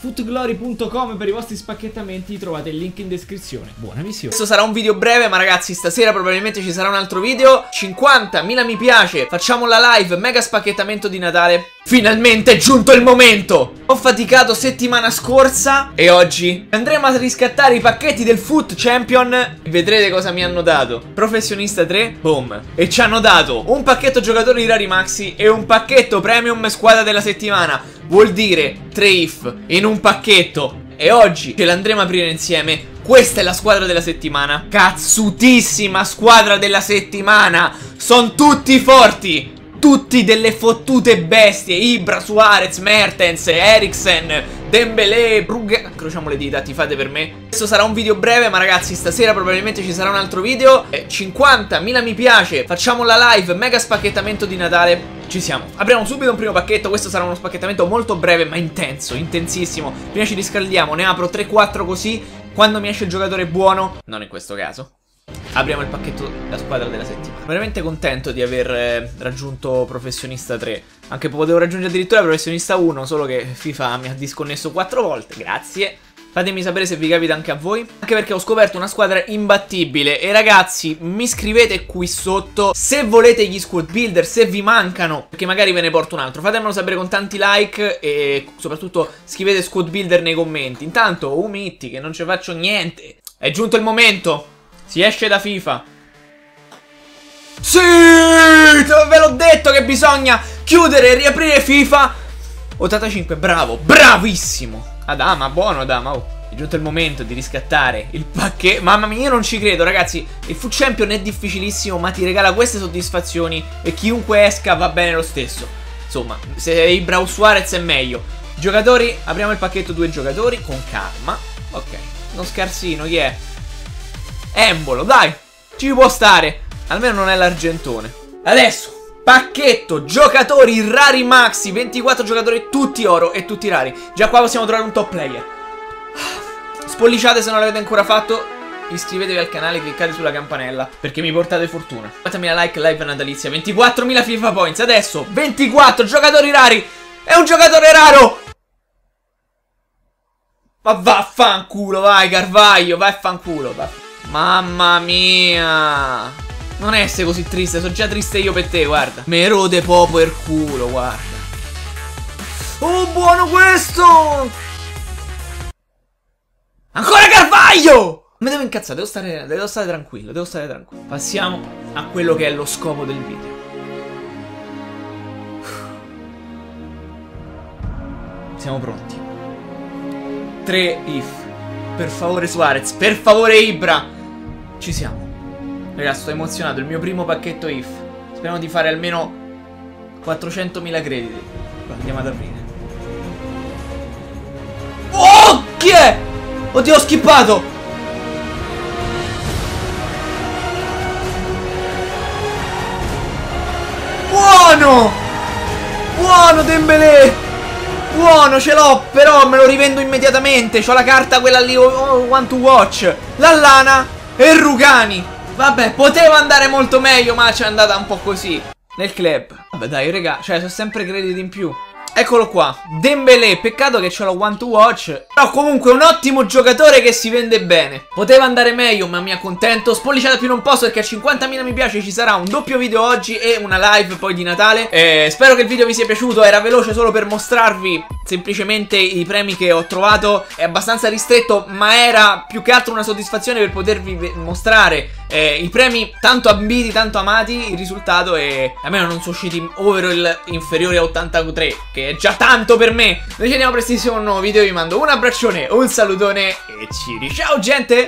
footglory.com per i vostri spacchettamenti trovate il link in descrizione. Buona missione. Questo sarà un video breve, ma ragazzi, stasera probabilmente ci sarà un altro video. 50.000 mi piace. Facciamo la live, mega spacchettamento di Natale. Finalmente è giunto il momento. Ho faticato settimana scorsa e oggi andremo a riscattare i pacchetti del Foot Champion vedrete cosa mi hanno dato. Professionista 3, boom. E ci hanno dato un pacchetto giocatori rari maxi e un pacchetto premium squadra della settimana. Vuol dire 3 if in un pacchetto. E oggi ce l'andremo a aprire insieme. Questa è la squadra della settimana. Cazzutissima squadra della settimana. Sono tutti forti tutti delle fottute bestie Ibra, Suarez, Mertens, Eriksen, Dembélé, Brugge Incrociamo le dita, ti fate per me Questo sarà un video breve ma ragazzi stasera probabilmente ci sarà un altro video eh, 50.000 mi piace Facciamo la live, mega spacchettamento di Natale ci siamo. Apriamo subito un primo pacchetto. Questo sarà uno spacchettamento molto breve, ma intenso, intensissimo. Prima ci riscaldiamo, ne apro 3-4 così. Quando mi esce il giocatore buono, non in questo caso, apriamo il pacchetto la squadra della settimana. Veramente contento di aver eh, raggiunto Professionista 3. Anche potevo raggiungere addirittura Professionista 1, solo che FIFA mi ha disconnesso 4 volte. Grazie. Fatemi sapere se vi capita anche a voi. Anche perché ho scoperto una squadra imbattibile. E ragazzi, mi scrivete qui sotto se volete gli squad builder, se vi mancano. Perché magari ve ne porto un altro. Fatemelo sapere con tanti like. E soprattutto scrivete squad builder nei commenti. Intanto, umitti che non ci faccio niente. È giunto il momento. Si esce da FIFA. Sì! Ve l'ho detto che bisogna chiudere e riaprire FIFA. 85, bravo, bravissimo. Adama, buono Adama. Oh, è giunto il momento di riscattare il pacchetto. Mamma mia, io non ci credo, ragazzi. Il Food Champion è difficilissimo, ma ti regala queste soddisfazioni. E chiunque esca va bene lo stesso. Insomma, se i Brau Suarez è meglio. Giocatori, apriamo il pacchetto due giocatori con calma. Ok, uno scarsino, chi è? Embolo, dai, ci può stare. Almeno non è l'argentone. Adesso, pacchetto giocatori rari maxi, 24 giocatori tutti oro e tutti rari. Già qua possiamo trovare un top player. Spolliciate se non l'avete ancora fatto. Iscrivetevi al canale, e cliccate sulla campanella perché mi portate fortuna. Fatemi la like, live natalizia. 24.000 FIFA points. Adesso 24 giocatori rari. È un giocatore raro. Ma vaffanculo, vai Carvaglio. Vaffanculo. Mamma mia Non essere così triste Sono già triste io per te, guarda. Me rode proprio il culo, guarda. Oh, buono questo! Ancora Carvaglio! Mi devo incazzare, devo stare, devo stare tranquillo Devo stare tranquillo. Passiamo a quello che è lo scopo del video. Siamo pronti. 3 if. Per favore Suarez Per favore Ibra. Ci siamo. Ragazzi, sto emozionato. Il mio primo pacchetto IF. Speriamo di fare almeno 400.000 crediti. Andiamo ad aprire. Oh, chi è? Oddio, ho skippato. Buono! Buono, Dembélé! Buono, ce l'ho, però me lo rivendo immediatamente. Ho la carta, quella lì, oh, one to watch. La lana e Rugani Vabbè, poteva andare molto meglio, ma ci è andata un po' così. Nel club. Vabbè, dai, raga, cioè, sono sempre crediti in più. Eccolo qua, Dembélé, peccato che ce l'ho one to watch Però comunque un ottimo giocatore che si vende bene Poteva andare meglio ma mi accontento Spolliciate più non posso perché a 50.000 mi piace ci sarà un doppio video oggi e una live poi di Natale eh, Spero che il video vi sia piaciuto, era veloce solo per mostrarvi semplicemente i premi che ho trovato È abbastanza ristretto ma era più che altro una soddisfazione per potervi mostrare eh, i premi tanto ambiti, tanto amati Il risultato è, almeno non sono usciti overall inferiori a 83 Che è già tanto per me. Noi ci vediamo prestissimo in un nuovo video Vi mando un abbraccione, un salutone e ci ciao gente